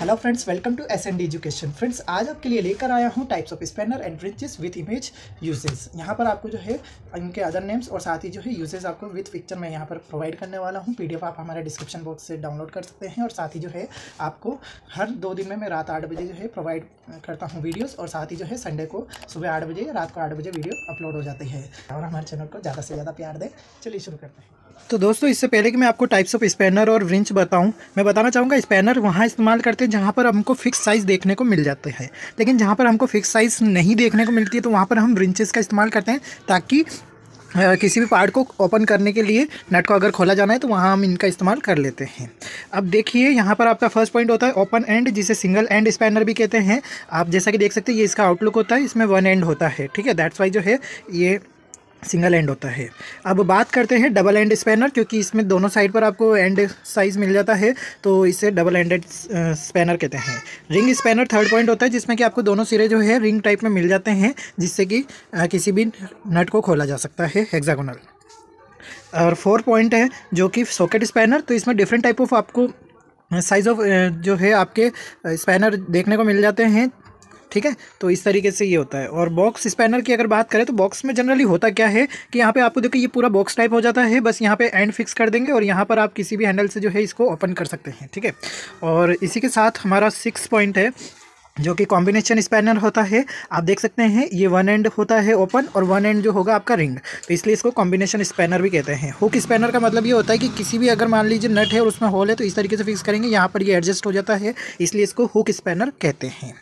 Hello friends welcome to S N D education friends आज आपके लिए लेकर आया हूँ types of spanner and wrenches with image uses यहाँ पर आपको जो है, इनके अदर नेम्स और साथ ही जो है यूजेस आपको विथ पिक्चर में यहाँ पर प्रोवाइड करने वाला हूँ। पीडीएफ आप हमारे डिस्क्रिप्शन बॉक्स से डाउनलोड कर सकते हैं और साथ ही जो है, आपको हर दो दिन में मैं रात आठ बजे जो है प्रोवाइड करता हूँ वीडियोज़ और साथ ही जो है संडे को सुबह आठ बजे, रात को आठ बजे वीडियो अपलोड हो जाती है। और हमारे चैनल को ज़्यादा से ज़्यादा प्यार दें। चलिए शुरू करते हैं। तो दोस्तों, इससे पहले कि मैं आपको टाइप्स ऑफ़ स्पैनर और रिंच बताऊँ, मैं बताना चाहूँगा स्पैनर वहाँ इस्तेमाल करते हैं जहाँ पर हमको फिक्स साइज़ देखने को मिल जाते हैं। लेकिन जहाँ पर हमको फिक्स साइज़ नहीं देखने को मिलती है तो वहाँ पर हम रिंचेस का इस्तेमाल करते हैं ताकि किसी भी पार्ट को ओपन करने के लिए नट को अगर खोला जाना है तो वहाँ हम इनका इस्तेमाल कर लेते हैं। अब देखिए, यहाँ पर आपका फ़र्स्ट पॉइंट होता है ओपन एंड जिसे सिंगल एंड स्पैनर भी कहते हैं। आप जैसा कि देख सकते हैं, ये इसका आउटलुक होता है, इसमें वन एंड होता है, ठीक है? दैट्स वाई जो है, ये सिंगल एंड होता है। अब बात करते हैं डबल एंड स्पैनर, क्योंकि इसमें दोनों साइड पर आपको एंड साइज़ मिल जाता है तो इसे डबल एंडेड स्पैनर कहते हैं। रिंग स्पैनर थर्ड पॉइंट होता है, जिसमें कि आपको दोनों सिरे जो है रिंग टाइप में मिल जाते हैं, जिससे कि किसी भी नट को खोला जा सकता है हेक्सागोनल। और फोर पॉइंट है, जो कि सॉकेट स्पैनर तो इसमें डिफरेंट टाइप ऑफ़ आपको साइज़ ऑफ़ जो है आपके स्पैनर देखने को मिल जाते हैं ठीक है? तो इस तरीके से ये होता है। और बॉक्स स्पैनर की अगर बात करें तो बॉक्स में जनरली होता क्या है कि यहाँ पे आपको देखो ये पूरा बॉक्स टाइप हो जाता है। बस यहाँ पे एंड फिक्स कर देंगे और यहाँ पर आप किसी भी हैंडल से जो है इसको ओपन कर सकते हैं, ठीक है? और इसी के साथ हमारा सिक्स पॉइंट है, जो कि कॉम्बिनेशन स्पैनर होता है। आप देख सकते हैं, ये वन एंड होता है ओपन और वन एंड जो होगा आपका रिंग तो इसलिए इसको कॉम्बिनेशन स्पैनर भी कहते हैं। हुक स्पैनर का मतलब ये होता है कि किसी भी अगर मान लीजिए नट है और उसमें होल है तो इस तरीके से फिक्स करेंगे। यहाँ पर ये एडजस्ट हो जाता है, इसलिए इसको हुक स्पैनर कहते हैं।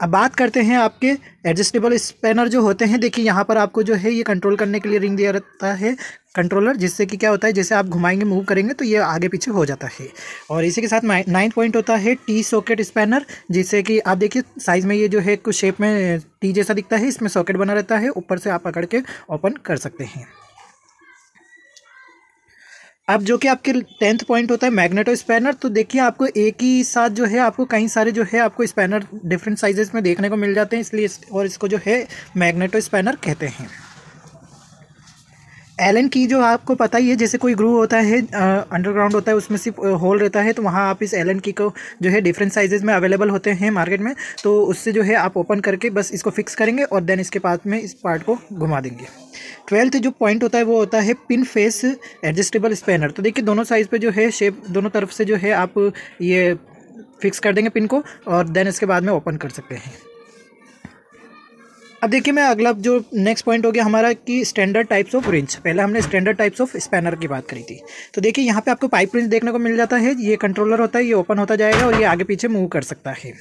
अब बात करते हैं आपके एडजस्टेबल स्पैनर जो होते हैं। देखिए, यहाँ पर आपको जो है, ये कंट्रोल करने के लिए रिंग दिया रहता है कंट्रोलर जिससे कि क्या होता है, जैसे आप घुमाएँगे मूव करेंगे तो ये आगे पीछे हो जाता है। और इसी के साथ नाइन्थ पॉइंट होता है टी सॉकेट स्पैनर जिससे कि आप देखिए साइज़ में ये जो है, कुछ शेप में टी जैसा दिखता है, इसमें सॉकेट बना रहता है, ऊपर से आप पकड़ के ओपन कर सकते हैं। अब जो कि आपके टेंथ पॉइंट होता है मैग्नेटो स्पैनर तो देखिए आपको एक ही साथ जो है, आपको कई सारे जो है, आपको स्पैनर डिफरेंट साइजेस में देखने को मिल जाते हैं, इसलिए और इसको जो है मैग्नेटो स्पैनर कहते हैं। एलन की जो आपको पता ही है, जैसे कोई ग्रू होता है अंडरग्राउंड होता है, उसमें सिर्फ़ होल रहता है तो वहाँ आप इस एलन की को जो है डिफरेंट साइजेज में अवेलेबल होते हैं मार्केट में तो उससे जो है आप ओपन करके बस इसको फिक्स करेंगे और देन इसके बाद में इस पार्ट को घुमा देंगे। ट्वेल्थ जो पॉइंट होता है, वो होता है पिन फेस एडजस्टेबल स्पैनर तो देखिए, दोनों साइज़ पे जो है शेप दोनों तरफ़ से जो है आप ये फिक्स कर देंगे पिन को और देन इसके बाद में ओपन कर सकते हैं। अब देखिए मैं अगला जो नेक्स्ट पॉइंट हो गया हमारा कि स्टैंडर्ड टाइप्स ऑफ़ रिंच पहले हमने स्टैंडर्ड टाइप्स ऑफ़ स्पैनर की बात करी थी। तो देखिए यहाँ पे आपको पाइप रिंच देखने को मिल जाता है। ये कंट्रोलर होता है, ये ओपन होता जाएगा और ये आगे पीछे मूव कर सकता है।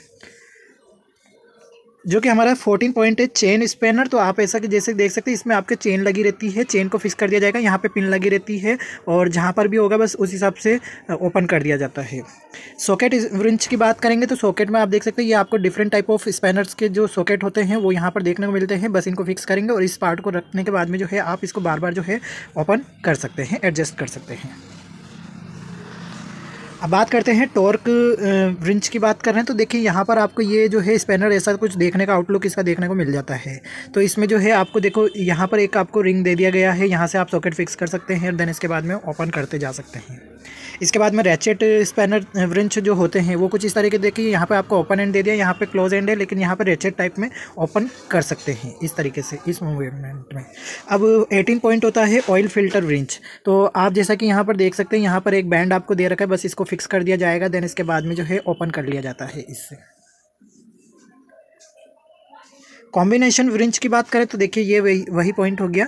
जो कि हमारा फोर्टीन पॉइंट है चेन स्पेनर तो आप ऐसा कि जैसे देख सकते हैं, इसमें आपके चेन लगी रहती है चेन को फिक्स कर दिया जाएगा, यहाँ पे पिन लगी रहती है, और जहाँ पर भी होगा, बस उस हिसाब से ओपन कर दिया जाता है। सॉकेट रिंच की बात करेंगे तो सॉकेट में आप देख सकते हैं, ये आपको डिफरेंट टाइप ऑफ़ स्पेनर्स के जो सॉकेट होते हैं, वो यहाँ पर देखने को मिलते हैं, बस इनको फिक्स करेंगे, और इस पार्ट को रखने के बाद में जो है, आप इसको बार बार जो है ओपन कर सकते हैं एडजस्ट कर सकते हैं। अब बात करते हैं टॉर्क रिंच की बात कर रहे हैं तो देखिए यहाँ पर आपको ये जो है स्पैनर ऐसा कुछ देखने का आउटलुक इसका देखने को मिल जाता है। तो इसमें जो है आपको देखो, यहाँ पर एक आपको रिंग दे दिया गया है, यहाँ से आप सॉकेट फिक्स कर सकते हैं और देन इसके बाद में ओपन करते जा सकते हैं। इसके बाद में रैचेट स्पैनर व्रिंच जो होते हैं, वो कुछ इस तरीके देखिए, यहाँ पे आपको ओपन एंड दे दिया, यहाँ पे क्लोज एंड है, लेकिन यहाँ पे रैचेट टाइप में ओपन कर सकते हैं, इस तरीके से, इस मूवमेंट में। अब 18 पॉइंट होता है ऑयल फ़िल्टर व्रिंच तो आप जैसा कि यहाँ पर देख सकते हैं, यहाँ पर एक बैंड आपको दे रखा है, बस इसको फिक्स कर दिया जाएगा देन इसके बाद में जो है ओपन कर लिया जाता है इससे। कॉम्बिनेशन व्रिंच की बात करें तो देखिए, ये वही वही पॉइंट हो गया।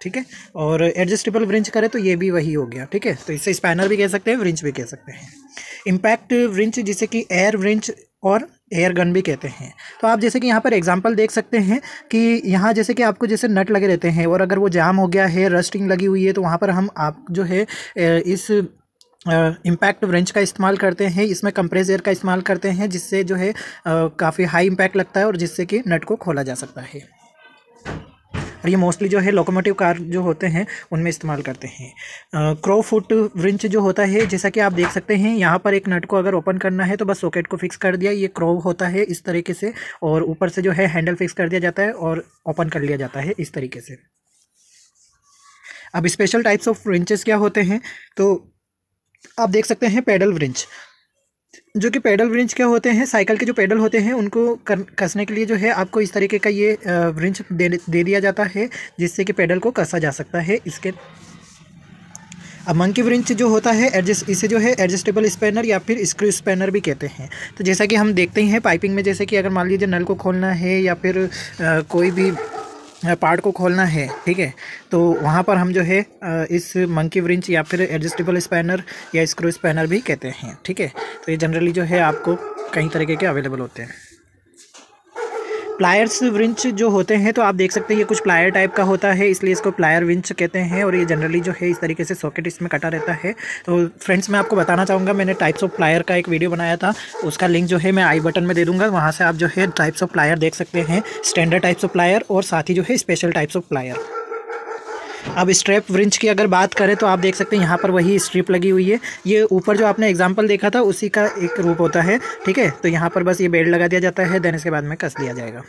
ठीक है? और एडजस्टेबल व्रिंच करें तो ये भी वही हो गया, ठीक है? तो इसे स्पैनर भी कह सकते हैं व्रिंच भी कह सकते हैं। इम्पैक्ट व्रिंच जिसे कि एयर व्रिंच और एयर गन भी कहते हैं। तो आप जैसे कि यहाँ पर एग्जांपल देख सकते हैं कि यहाँ जैसे कि आपको जैसे नट लगे रहते हैं और अगर वो जाम हो गया है रस्टिंग लगी हुई है तो वहाँ पर हम आप जो है इस इम्पैक्ट व्रेंच का इस्तेमाल करते हैं, इसमें कंप्रेस एयर का इस्तेमाल करते हैं, जिससे जो है काफ़ी हाई इम्पैक्ट लगता है और जिससे कि नट को खोला जा सकता है। और ये मोस्टली जो है लोकोमोटिव कार जो होते हैं, उनमें इस्तेमाल करते हैं। क्रो फुट व्रिंच जो होता है, जैसा कि आप देख सकते हैं, यहाँ पर एक नट को अगर ओपन करना है तो बस सॉकेट को फिक्स कर दिया, ये क्रो होता है इस तरीके से, और ऊपर से जो है हैंडल फिक्स कर दिया जाता है, और ओपन कर लिया जाता है इस तरीके से। अब स्पेशल टाइप्स ऑफ़ व्रिंचेस क्या होते हैं तो आप देख सकते हैं पेडल व्रिंच जो कि पेडल व्रिंच क्या होते हैं साइकिल के जो पेडल होते हैं उनको कर, कसने के लिए जो है आपको इस तरीके का ये व्रिंच दे दे दिया जाता है जिससे कि पेडल को कसा जा सकता है इसके। अब मंकी व्रिंच जो होता है एडजस्ट इसे जो है एडजस्टेबल स्पैनर या फिर स्क्रू स्पैनर भी कहते हैं। तो जैसा कि हम देखते ही हैं पाइपिंग में जैसे कि अगर मान लीजिए नल को खोलना है या फिर आ, कोई भी पार्ट को खोलना है, ठीक है? तो वहाँ पर हम जो है इस मंकी व्रिंच या फिर एडजस्टेबल स्पैनर या स्क्रू स्पैनर भी कहते हैं, ठीक है? तो ये जनरली जो है आपको कई तरीके के अवेलेबल होते हैं। प्लायर्स विंच जो होते हैं तो आप देख सकते हैं ये कुछ प्लायर टाइप का होता है, इसलिए इसको प्लायर विंच कहते हैं और ये जनरली जो है इस तरीके से सॉकेट इसमें कटा रहता है। तो फ्रेंड्स मैं आपको बताना चाहूँगा, मैंने टाइप्स ऑफ़ प्लायर का एक वीडियो बनाया था, उसका लिंक जो है मैं आई बटन में दे दूँगा, वहाँ से आप जो है टाइप्स ऑफ़ प्लायर देख सकते हैं स्टैंडर्ड टाइप्स ऑफ़ प्लायर और साथ ही जो है स्पेशल टाइप्स ऑफ़ प्लायर अब स्ट्रेप व्रिंच की अगर बात करें तो आप देख सकते हैं यहाँ पर वही स्ट्रिप लगी हुई है। ये ऊपर जो आपने एग्ज़ाम्पल देखा था, उसी का एक रूप होता है, ठीक है? तो यहाँ पर बस ये बेल्ट लगा दिया जाता है देन इसके बाद में कस दिया जाएगा।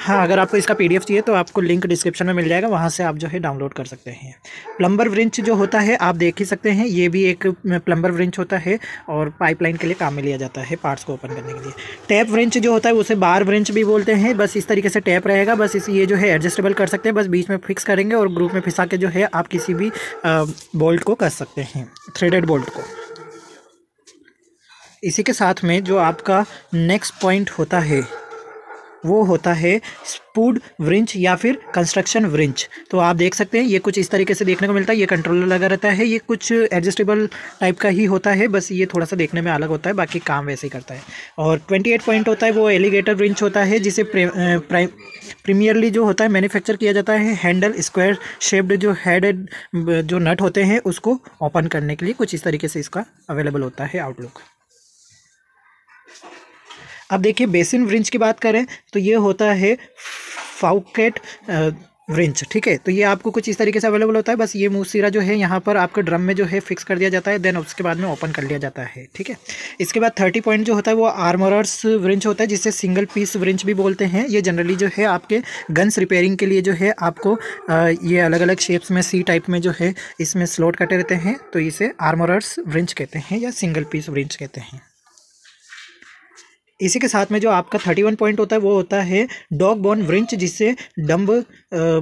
हाँ अगर आपको इसका पीडीएफ चाहिए तो आपको लिंक डिस्क्रिप्शन में मिल जाएगा, वहाँ से आप जो है डाउनलोड कर सकते हैं। प्लम्बर व्रिंच जो होता है, आप देख ही सकते हैं, ये भी एक प्लम्बर व्रिंच होता है और पाइपलाइन के लिए काम में लिया जाता है पार्ट्स को ओपन करने के लिए। टैप व्रिंच जो होता है, उसे बार व्रिंच भी बोलते हैं, बस इस तरीके से टैप रहेगा, बस इस ये जो है एडजस्टेबल कर सकते हैं, बस बीच में फिक्स करेंगे और ग्रुप में फिसा के जो है आप किसी भी बोल्ट को कर सकते हैं, थ्रेडेड बोल्ट को। इसी के साथ में जो आपका नेक्स्ट पॉइंट होता है वो होता है स्पूड व्रिंच या फिर कंस्ट्रक्शन व्रिंच। तो आप देख सकते हैं, ये कुछ इस तरीके से देखने को मिलता है। ये कंट्रोलर लगा रहता है, ये कुछ एडजस्टेबल टाइप का ही होता है, बस ये थोड़ा सा देखने में अलग होता है, बाकी काम वैसे ही करता है। और 28 पॉइंट होता है, वो एलिगेटर व्रिंच होता है, जिसे प्रीमियरली जो होता है मैन्युफैक्चर किया जाता है हैंडल स्क्वायर शेप्ड जो हेडेड जो नट होते हैं, उसको ओपन करने के लिए कुछ इस तरीके से इसका अवेलेबल होता है आउटलुक अब देखिए, बेसिन व्रिंच की बात करें तो ये होता है फाउकेट व्रिंच ठीक है? तो ये आपको कुछ इस तरीके से अवेलेबल होता है। बस ये मूसीरा जो है, यहाँ पर आपके ड्रम में जो है फिक्स कर दिया जाता है, देन उसके बाद में ओपन कर लिया जाता है, ठीक है? इसके बाद थर्टी पॉइंट जो होता है, वो आर्मरर्स व्रिंच होता है, जिसे सिंगल पीस व्रिंच भी बोलते हैं। ये जनरली जो है, आपके गन्स रिपेयरिंग के लिए जो है, आपको ये अलग अलग शेप्स में, सी टाइप में जो है, इसमें स्लोट कटे रहते हैं तो इसे आर्मरर्स व्रिंच कहते हैं या सिंगल पीस व्रिंच कहते हैं। इसी के साथ में जो आपका थर्टी वन पॉइंट होता है, वो होता है डॉग बोन व्रिंच जिसे डम्ब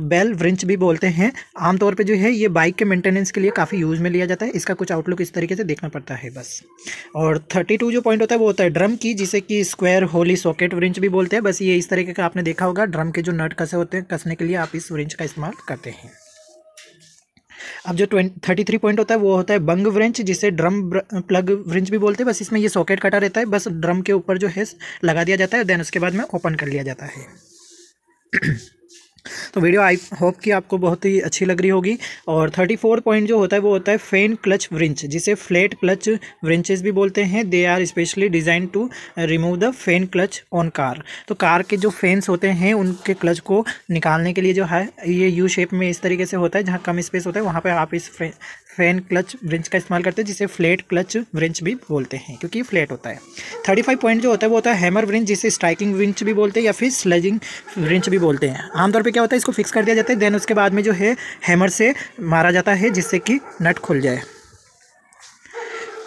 बेल व्रिंच भी बोलते हैं। आमतौर पे जो है, ये बाइक के मेंटेनेंस के लिए काफ़ी यूज़ में लिया जाता है। इसका कुछ आउटलुक इस तरीके से देखना पड़ता है बस। और थर्टी टू जो पॉइंट होता है, वो होता है ड्रम की, जिसे कि स्क्वायर होली सॉकेट व्रिंच भी बोलते हैं। बस ये इस तरीके का आपने देखा होगा ड्रम के जो नट कसे होते हैं, कसने के लिए आप इस व्रिंच का इस्तेमाल करते हैं। अब जो ट्वेंट थर्टी थ्री पॉइंट होता है, वो होता है बंग व्रेंच जिसे ड्रम प्लग व्रेंच भी बोलते हैं। बस इसमें ये सॉकेट कटा रहता है, बस ड्रम के ऊपर जो है, लगा दिया जाता है देन उसके बाद में ओपन कर लिया जाता है। तो वीडियो आई होप कि आपको बहुत ही अच्छी लग रही होगी। और थर्टी फोर पॉइंट जो होता है, वो होता है फेन क्लच व्रिंच जिसे फ्लैट क्लच व्रिंचेस भी बोलते हैं। They are specially design to remove the fan clutch on car तो कार के जो फेन्स होते हैं, उनके क्लच को निकालने के लिए जो है, ये यू शेप में इस तरीके से होता है, जहाँ कम स्पेस होता है, वहाँ पर आप इस फ़ैन क्लच व्रिंच का इस्तेमाल करते हैं, जिसे फ्लेट क्लच व्रिंच भी बोलते हैं, क्योंकि फ्लेट होता है। थर्टी फाइव पॉइंट जो होता है, वो होता है हैमर व्रिंच जिसे स्ट्राइकिंग व्रिंच भी बोलते हैं या फिर स्लेजिंग व्रिंच भी बोलते हैं। आमतौर पर क्या होता है, इसको फिक्स कर दिया जाता है देन उसके बाद में जो है हैमर से मारा जाता है, जिससे कि नट खुल जाए।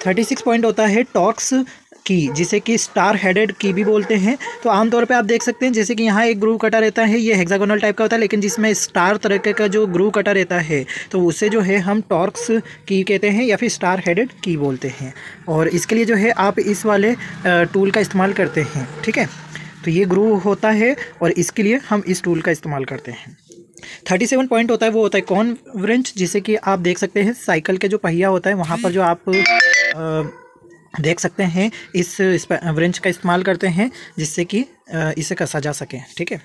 थर्टी सिक्स पॉइंट होता है टॉक्स की, जिसे कि स्टार हेडेड की भी बोलते हैं। तो आमतौर पे आप देख सकते हैं, जैसे कि यहाँ एक ग्रूव कटा रहता है, ये हेक्सागोनल टाइप का होता है, लेकिन जिसमें स्टार तरीके का जो ग्रूव कटा रहता है तो उसे जो है हम टॉर्क्स की कहते हैं या फिर स्टार हेडेड की बोलते हैं। और इसके लिए जो है आप इस वाले टूल का इस्तेमाल करते हैं, ठीक है? तो ये ग्रूव होता है और इसके लिए हम इस टूल का इस्तेमाल करते हैं। थर्टी सेवन पॉइंट होता है, वो होता है कॉन व्रेंच जिसे कि आप देख सकते हैं साइकिल के जो पहिया होता है, वहाँ पर जो आप देख सकते हैं इस व्रेंच का इस्तेमाल करते हैं जिससे कि इसे कसा जा सके, ठीक है?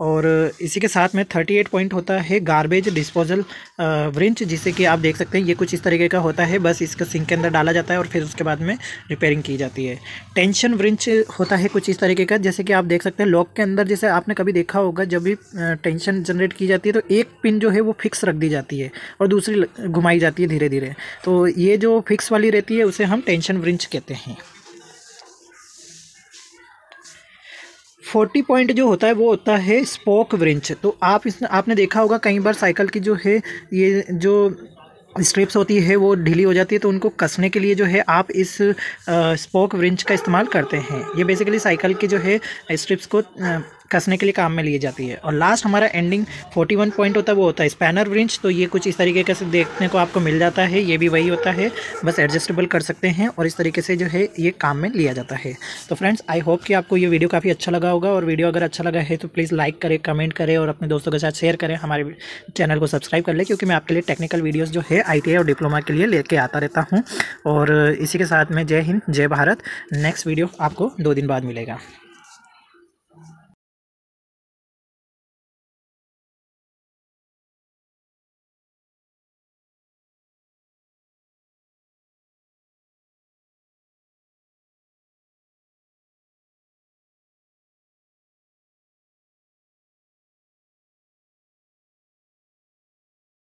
और इसी के साथ में थर्टी एट पॉइंट होता है गार्बेज डिस्पोजल व्रिंच जिसे कि आप देख सकते हैं, ये कुछ इस तरीके का होता है, बस इसको सिंक के अंदर डाला जाता है और फिर उसके बाद में रिपेयरिंग की जाती है। टेंशन व्रिंच होता है कुछ इस तरीके का, जैसे कि आप देख सकते हैं लॉक के अंदर, जैसे आपने कभी देखा होगा, जब भी टेंशन जनरेट की जाती है तो एक पिन जो है वो फिक्स रख दी जाती है और दूसरी घुमाई जाती है धीरे धीरे तो ये जो फिक्स वाली रहती है, उसे हम टेंशन व्रिंच कहते हैं। फोर्टी पॉइंट जो होता है, वो होता है स्पोक व्रिंच तो आप इस आपने देखा होगा, कई बार साइकिल की जो है, ये जो स्ट्रिप्स होती है, वो ढीली हो जाती है तो उनको कसने के लिए जो है, आप इस स्पोक व्रिंच का इस्तेमाल करते हैं। ये बेसिकली साइकिल के जो है, स्ट्रिप्स को कसने के लिए काम में लिए जाती है। और लास्ट हमारा एंडिंग 41 पॉइंट होता है, वो होता है स्पैनर व्रिंच तो ये कुछ इस तरीके से देखने को आपको मिल जाता है, ये भी वही होता है, बस एडजस्टेबल कर सकते हैं और इस तरीके से जो है ये काम में लिया जाता है। तो फ्रेंड्स आई होप कि आपको ये वीडियो काफ़ी अच्छा लगा होगा और वीडियो अगर अच्छा लगा है तो प्लीज़ लाइक करें कमेंट करें और अपने दोस्तों के साथ शेयर करें, हमारे चैनल को सब्सक्राइब कर लें, क्योंकि मैं आपके लिए टेक्निकल वीडियोज़ जो है आईटीआई और डिप्लोमा के लिए लेके आता रहता हूँ। और इसी के साथ में जय हिंद, जय भारत नेक्स्ट वीडियो आपको दो दिन बाद मिलेगा।